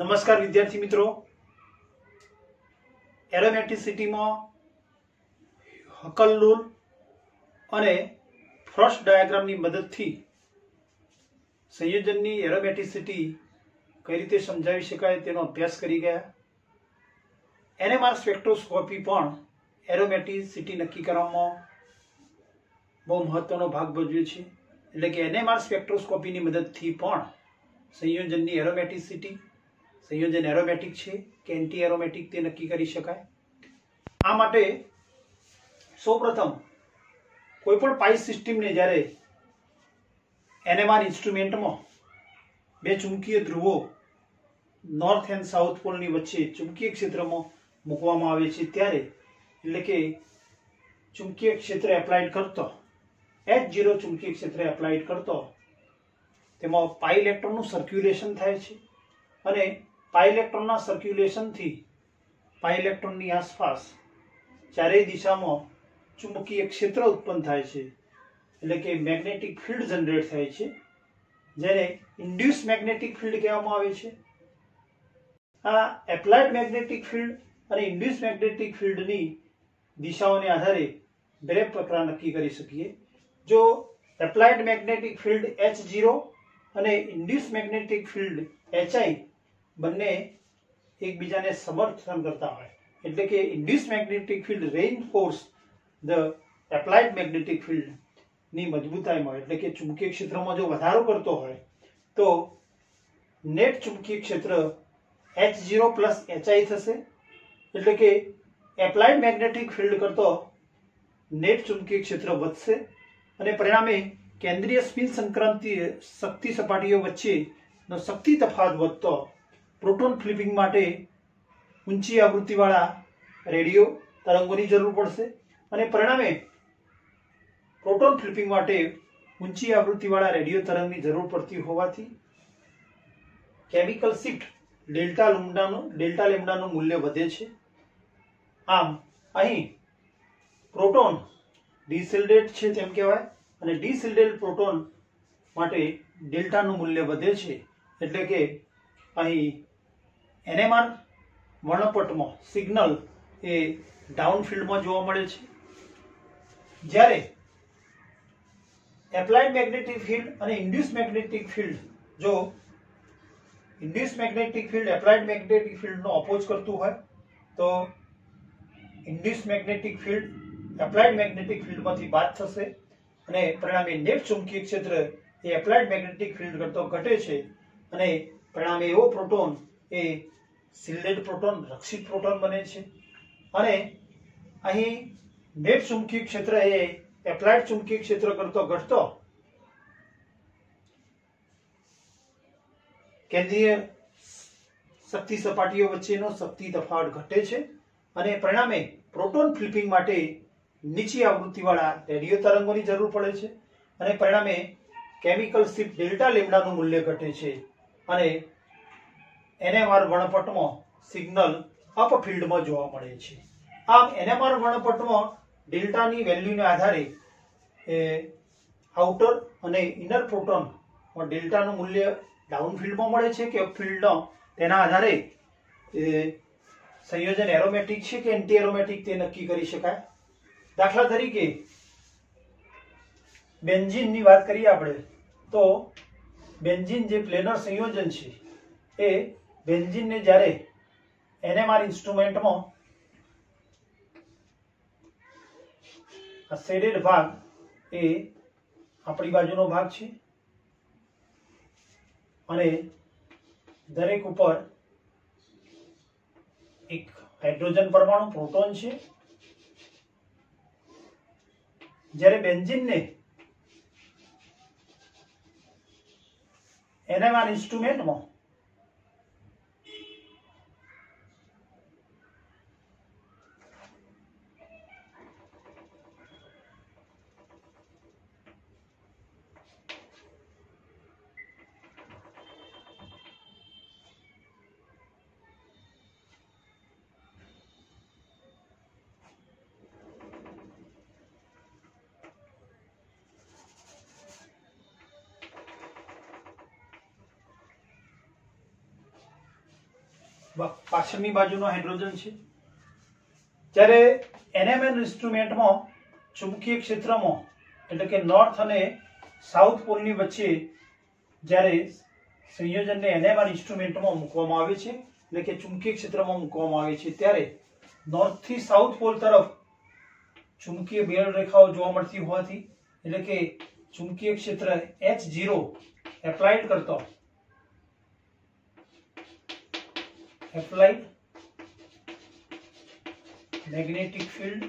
નમસ્કાર વિદ્યાર્થી મિત્રો. એરોમેટિસિટીમાં હકલ રૂલ અને ફ્રોસ્ટ ડાયાગ્રામની મદદથી સંયોજનની એરોમેટિસિટી કઈ રીતે સમજાવી શકાય તેનો અભ્યાસ કરી ગયા. એનએમઆર સ્પેક્ટ્રોસ્કોપી પણ એરોમેટિસિટી નક્કી કરવામાં બહુ મહત્વનો ભાગ ભજવે છે. એટલે કે એનએમઆર સ્પેક્ટ્રોસ્કોપીની મદદથી પણ સંયોજનની એરોમેટિસિટી સંયોજન એરોમેટિક છે કે એન્ટી એરોમેટિક તે નક્કી કરી શકાય. આ માટે સૌપ્રથમ કોઈ પણ પાઈ સિસ્ટમને જ્યારે એનએમઆર ઇન્સ્ટ્રુમેન્ટમાં બે ચુંબકીય ધ્રુવો નોર્થ એન્ડ સાઉથ પોલની વચ્ચે ચુંબકીય ક્ષેત્રમાં મૂકવામાં આવે છે ત્યારે એટલે કે ચુંબકીય ક્ષેત્ર એપ્લાઇડ કરતો એચ જીરો ચુંબકીય ક્ષેત્રે એપ્લાઇડ કરતો તેમાં પાઈ ઇલેક્ટ્રોનનું સર્ક્યુલેશન થાય છે અને પાઈ ઇલેક્ટ્રોનના સર્ક્યુલેશનથી પાઈ ઇલેક્ટ્રોનની આસપાસ ચારેય દિશામાં ચુંબકીય ક્ષેત્ર ઉત્પન્ન થાય છે. એટલે કે મેગ્નેટિક ફિલ્ડ જનરેટ થાય છે, જેને ઇન્ડ્યુસ મેગ્નેટિક ફિલ્ડ કહેવામાં આવે છે. આ એપ્લાઇડ મેગ્નેટિક ફિલ્ડ અને ઇન્ડ્યુસ મેગ્નેટિક ફિલ્ડની દિશાઓને આધારે બે પ્રકાર નક્કી કરી શકીએ. જો applied magnetic field H zero અને ઇન્ડ્યુસ મેગ્નેટિક ફિલ્ડ એચઆઈ બંને એકબીજાને સમર્થન કરતા હોય. એટલે કે induce magnetic field reinforce the applied magnetic ફિલ્ડની મજબૂતાઈમાં એટલે કે ચુંબકીય ક્ષેત્રમાં જો વધારો કરતો હોય, તો નેટ ચુંબકીય ક્ષેત્ર એચ ઝીરો પ્લસ એચઆઈ થશે. એટલે કે એપ્લાઇડ મેગ્નેટિક ફિલ્ડ કરતો નેટ ચુંબકીય ક્ષેત્ર વધશે. અને પરિણામે કેન્દ્રીય સ્પિન સંક્રાંતિ શક્તિ સપાટીઓ વચ્ચેનો શક્તિ તફાવત વધતો પ્રોટોન ફ્લિપિંગ માટે ઊંચી આવૃત્તિવાળા રેડિયો તરંગોની જરૂર પડશે અને પરિણામે પ્રોટોન ફ્લિપિંગ માટે ઊંચી આવૃત્તિવાળા રેડિયો તરંગની જરૂર પડતી હોવાથી કેમિકલ શિફ્ટ ડેલ્ટા લેમ્ડાનું, ડેલ્ટા લેમડાનું મૂલ્ય વધે છે. આમ અહીં પ્રોટોન ડિસિલ્ડેટ છે તેમ કહેવાય. અને ડિસિલ્ડેટ પ્રોટોન માટે ડેલ્ટાનું મૂલ્ય વધે છે. એટલે કે અહીં એનેમાર વર્ણપટમાં સિગ્નલ એ ડાઉન ફિલ્ડમાં જોવા મળે છે. જ્યારે એપ્લાઇડ મેગ્નેટિક ફિલ્ડ અને ઇન્ડ્યુસ મેગ્નેટિક ફિલ્ડ જો induce magnetic field applied magnetic ફિલ્ડનો oppose કરતું હોય, તો induce magnetic field applied magnetic ફિલ્ડમાંથી બાદ થશે અને પરિણામે નેટ ચુંબકીય ક્ષેત્ર એ એપ્લાઇડ મેગ્નેટિક ફિલ્ડ કરતો ઘટે છે અને પરિણામે એવો પ્રોટોન એ સિલ્ડેડ પ્રોટોન, રક્ષિત પ્રોટોન બને છે. અને અહીં નેટ ચુંબકીય ક્ષેત્ર એ એપ્લાઇડ ચુંબકીય ક્ષેત્ર કરતો ઘટતો કેન્દ્રીય શક્તિ સપાટીઓ વચ્ચેનો શક્તિ તફાવત ઘટે છે અને પરિણામે પ્રોટોન ફ્લિપિંગ માટે નીચી આવૃત્તિવાળા રેડિયો તરંગોની જરૂર પડે છે અને પરિણામે કેમિકલ શિફ્ટ ડેલ્ટા લેમડાનું મૂલ્ય ઘટે છે અને એનએમઆર વર્ણપટમાં સિગ્નલ અપ ફિલ્ડમાં જોવા મળે છે. આમ એનએમઆર વર્ણપટમાં ડેલ્ટાની વેલ્યુને આધારે આઉટર અને ઇનર પ્રોટોનમાં ડેલ્ટાનું મૂલ્ય ડાઉન ફિલ્ડમાં મળે છે કે અપ ફિલ્ડનો તેના આધારે સંયોજન એરોમેટિક છે કે એન્ટી એરોમેટિક તે નક્કી કરી શકાય? દાખલા તરીકે બેન્ઝીનની વાત કરીએ આપણે, તો બેન્ઝીન જે પ્લેનર સંયોજન છે, એ બેન્ઝીનને જ્યારે એનએમઆર ઇન્સ્ટ્રુમેન્ટમાં આ શેડેડ ભાગ એ આપણી બાજુનો ભાગ છે અને દરેક ઉપર એક હાઇડ્રોજન પરમાણુ પ્રોટોન છે. જ્યારે બેન્ઝિનને એનએમઆર ઇન્સ્ટ્રુમેન્ટમાં પાછળની બાજુનો હાઇડ્રોજન છે. જ્યારે એનએમએન ઇન્સ્ટ્રુમેન્ટમાં ચુંબકીય ક્ષેત્રમાં, એટલે કે નોર્થ અને સાઉથ પોલની વચ્ચે જ્યારે સંયોજનને એનએમઆર ઇન્સ્ટ્રુમેન્ટમાં મૂકવામાં આવે છે, એટલે કે ચુંબકીય ક્ષેત્રમાં મૂકવામાં આવે છે, ત્યારે નોર્થથી સાઉથ પોલ તરફ ચુંબકીય બેલ રેખાઓ જોવા મળતી હોવાથી, એટલે કે ચુંબકીય ક્ષેત્ર એચ ઝીરો એપ્લાઇડ કરતો એપ્લાઇડ મેગ્નેટિક ફિલ્ડ.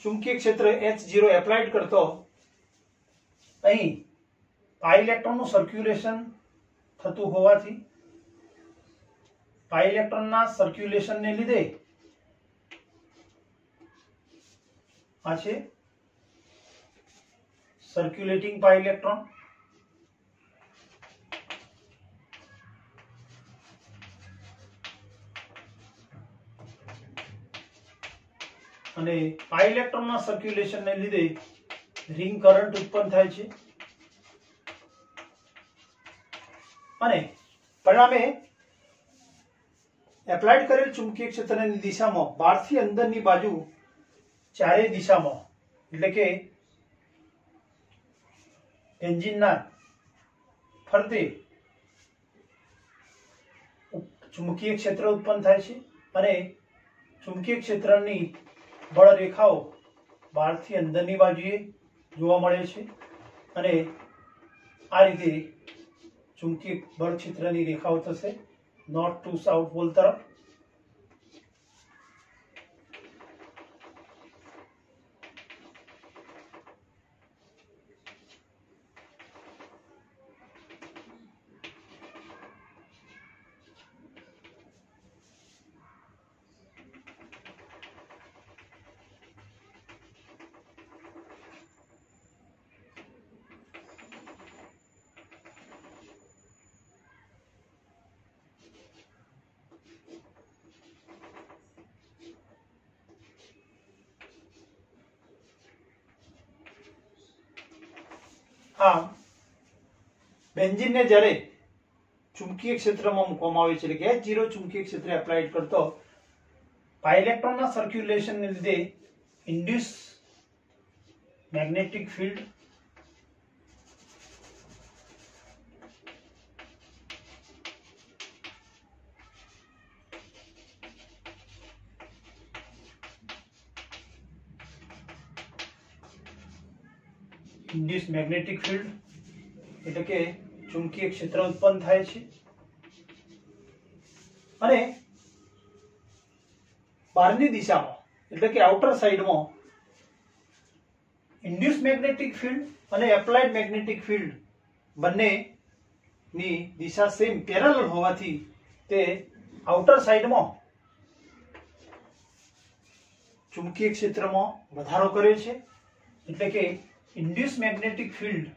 ચુંબકીય ક્ષેત્ર એચ ઝીરો એપ્લાઇડ કરતો અહીં પાઈ ઇલેક્ટ્રોનનું સર્ક્યુલેશન થતું હોવાથી પાઈ ઇલેક્ટ્રોનના સર્ક્યુલેશનને લીધે આ છે સર્ક્યુલેટિંગ પાઈ ઇલેક્ટ્રોન અને પાઈ ઇલેક્ટ્રોનના સર્ક્યુલેશનને લીધે રિંગ કરંટ ઉત્પન્ન થાય છે. અને પરિણામે એપ્લાઇડ કરેલ ચુંબકીય ક્ષેત્રની દિશામાં બહારથી અંદરની બાજુ ચારેય દિશામાં, એટલે કે એન્જિનના ફરતે ચુંબકીય ક્ષેત્ર ઉત્પન્ન થાય છે. અને ચુંબકીય ક્ષેત્રની બળ રેખાઓ બહારથી અંદરની બાજુએ જોવા મળે છે અને આ રીતે ચુંબકીય બળ ચિત્રની રેખાઓ થશે. નોર્થ ટુ સાઉથ પોલ તરફ. આમ, બેન્ઝિનને જ્યારે ચુંબકીય ક્ષેત્રમાં મૂકવામાં આવે છે, એટલે કે ઝીરો ચુંબકીય ક્ષેત્રે એપ્લાઇડ કરતો પાઈ ઇલેક્ટ્રોનના સર્ક્યુલેશનને લીધે induce magnetic field induce magnetic field એટલે કે ચુંબકીય ક્ષેત્ર ઉત્પન્ન થાય છે. અને બહારની દિશામાં, એટલે કે આઉટર સાઈડમાં, ઇન્ડ્યુસ મેગ્નેટિક ફિલ્ડ અને એપ્લાઇડ મેગ્નેટિક ફિલ્ડ બંનેની દિશા સેમ પેરેલલ હોવાથી તે આઉટર સાઈડમાં ચુંબકીય ક્ષેત્રમાં વધારો કરે છે. એટલે કે induce magnetic field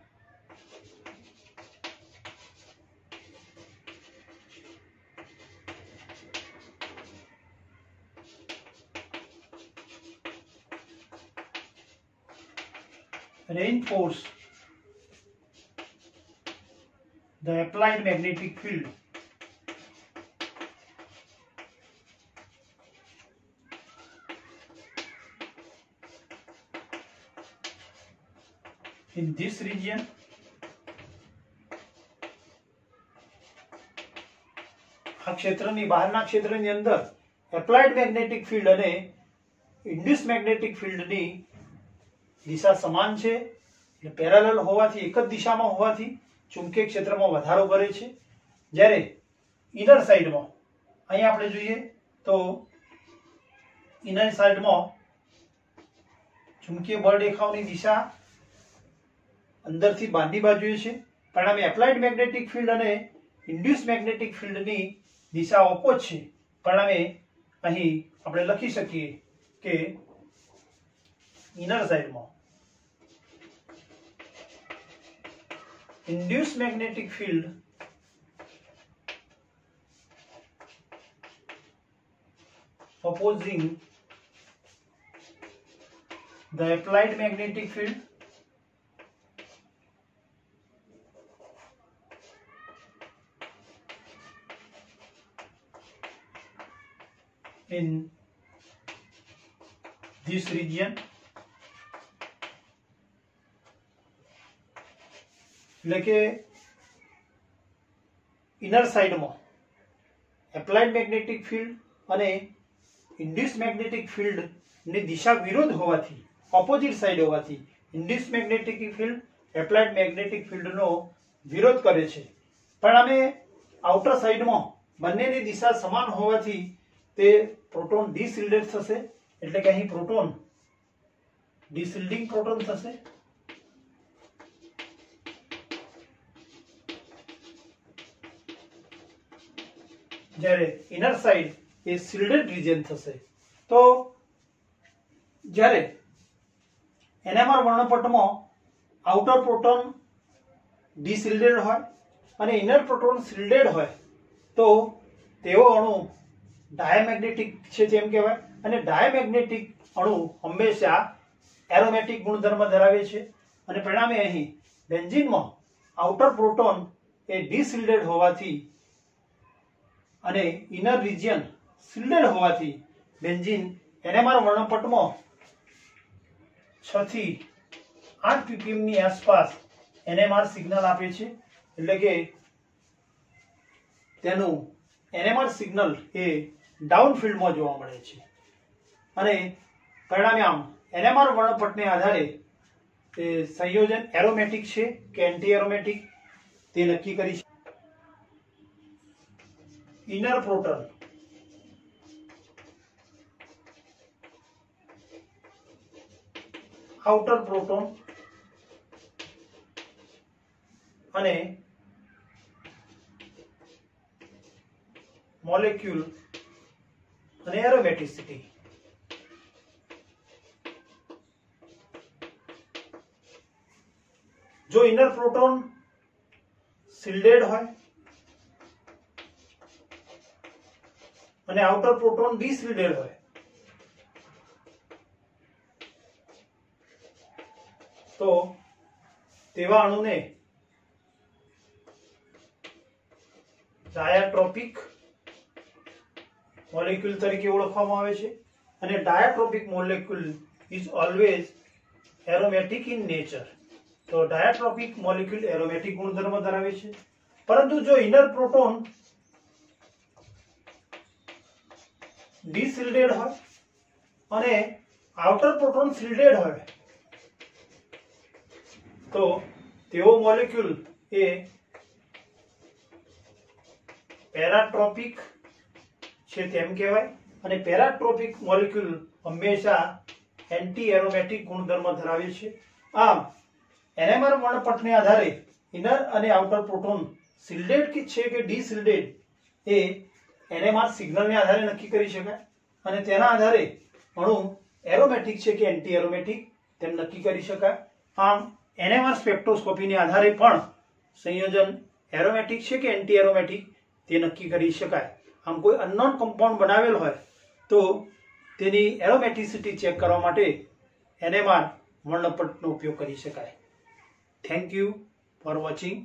reinforce the applied magnetic field in this region. આ ક્ષેત્રની, બહારના ક્ષેત્રની અંદર એપ્લાઇડ મેગ્નેટિક ફિલ્ડ અને ઇન્ડ્યુસ મેગ્નેટિક ફિલ્ડની દિશા સમાન છે. એટલે પેરેલલ હોવાથી, એક જ દિશામાં હોવાથી ચુંબકીય ક્ષેત્રમાં વધારો કરે છે. જ્યારે ઇનર સાઈડમાં અહીં આપણે જોઈએ તો ઇનર સાઈડમાં ચુંબકીય બળ રેખાઓની દિશા અંદરથી બહારની બાજુએ છે. પરિણામે એપ્લાઇડ મેગ્નેટિક ફિલ્ડ અને ઇન્ડ્યુસ મેગ્નેટિક ફિલ્ડની દિશા ઓપોઝ છે. પરિણામે અહીં આપણે લખી શકીએ કે ઇનર સાઈડમાં induce magnetic field opposing the applied magnetic field in this region. એટલે કે ઇનર સાઈડમાં એપ્લાઇડ મેગ્નેટિક ફિલ્ડ અને ઇન્ડ્યુસ મેગ્નેટિક ફિલ્ડની દિશા વિરોધ હોવાથી ઓપોઝિટ સાઈડ હોવાથી induce magnetic field applied magnetic ફિલ્ડનો વિરોધ કરે છે. પણ અમે આઉટર સાઈડમાં બંનેની દિશા સમાન હોવાથી તે પ્રોટોન ડિસિલ્ડેડ થશે, એટલે કે અહીં પ્રોટોન ડિસિલ્ડિંગ પ્રોટોન થશે. જ્યારે ઇનર સાઇડ એ શિલ્ડેડ રિજન થશે. તો જ્યારે એનએમઆર વર્ણપટમાં આઉટર પ્રોટોન ડિસિલ્ડેડ હોય અને ઇનર પ્રોટોન શિલ્ડેડ હોય, તો તેવો અણુ ડાયામેગ્નેટિક છે જેમ કહેવાય. અને ડાયામેગ્નેટિક અણુ હંમેશા એરોમેટિક ગુણધર્મ ધરાવે છે. અને પરિણામે અહીં બેન્ઝિનમાં આઉટર પ્રોટોન એ ડિસિલ્ડેડ હોવાથી અને ઇનર રિજિયન સિલ્ડેડ હોવાથી બેન્ઝિન એનએમઆર વર્ણપટમાં છ થી આઠ પીપીએમની આસપાસ એનએમઆર સિગ્નલ આપે છે. એટલે કે તેનું એનએમઆર સિગ્નલ એ ડાઉન ફિલ્ડમાં જોવા મળે છે. અને પરિણામે આમ એનએમઆર વર્ણપટને આધારે તે સંયોજન એરોમેટિક છે કે એન્ટી એરોમેટિક તે નક્કી કરી છે ઇનર પ્રોટન આઉટર પ્રોટોન અને મોલેક્યુલ અને એરોમેટિસિટી જો ઇનર પ્રોટોન શિલ્ડેડ હોય અને આઉટર પ્રોટોન બી શિલ્ડેડ હોય, તો તેવા અણુને ડાયાટ્રોપિક મોલેક્યુલ તરીકે ઓળખવામાં આવે છે. અને diatropic molecule is always aromatic in nature તો ડાયાટ્રોપિક મોલેક્યુલ એરોમેટિક ગુણધર્મ ધરાવે છે. પરંતુ જો ઇનર પ્રોટોન ડિસિલ્ડેડ હોય અને આઉટર પ્રોટોન સિલ્ડેડ હોય, તો તેવો મોલેક્યુલ એ પેરાટ્રોપિક છે તેમ કહેવાય. અને પેરાટ્રોપિક મોલેક્યુલ હંમેશા એન્ટી એરોમેટિક ગુણધર્મ ધરાવે છે. આમ એનએમઆર વર્ણપટને આધારે ઇનર અને આઉટર પ્રોટોન સિલ્ડેડ કે છે કે ડિસિલ્ડેડ એ એનએમઆર સિગ્નલને આધારે નક્કી કરી શકાય. અને તેના આધારે અણુ એરોમેટિક છે કે એન્ટી એરોમેટિક તેમ નક્કી કરી શકાય. આમ એનએમઆર સ્પેક્ટ્રોસ્કોપીને આધારે પણ સંયોજન એરોમેટિક છે કે એન્ટી એરોમેટિક તે નક્કી કરી શકાય. આમ કોઈ અનનોન કમ્પાઉન્ડ બનાવેલ હોય, તો તેની એરોમેટિસિટી ચેક કરવા માટે એનએમઆર વર્ણપટનો ઉપયોગ કરી શકાય. Thank you for watching